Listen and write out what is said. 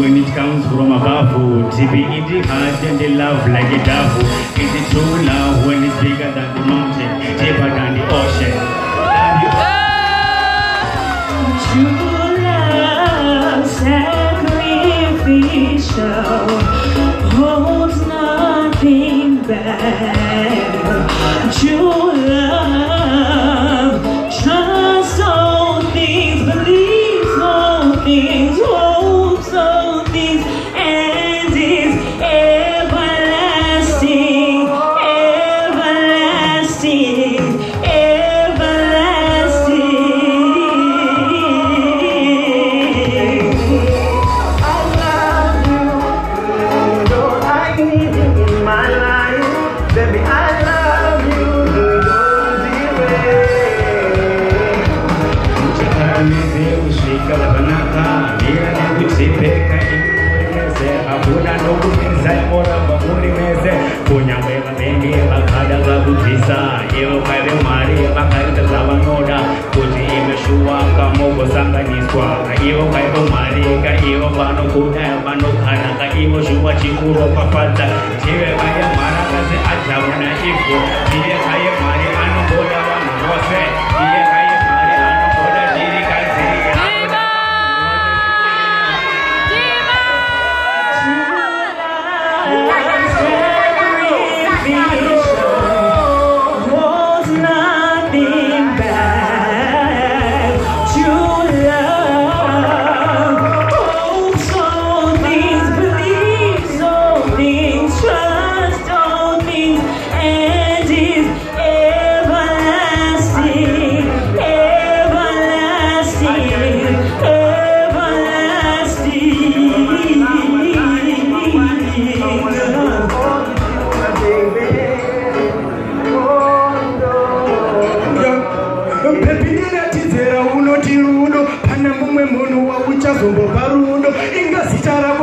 When it comes from above and love like a is it true love when it's bigger than the mountain deeper than the ocean. True love, sacrificial, holds nothing back. True love, utameze usvika zvakanaka mira nekujipeka imuriwese hakuna nokupinza inoramba muri mese kunyange vanenge vakada vakubvisa ivo kare mwari vakaita zvavanoda. Kuti ime shuwa kamogosanganiswa ivo kaivo mwari kaivo vanokuda vanokanaka ivo shuwa chikuropafadza tive vaya mharakasi adhamu naivho. Iye ichazombobva rudo ingazita rako